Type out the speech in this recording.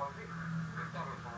wazi, establishment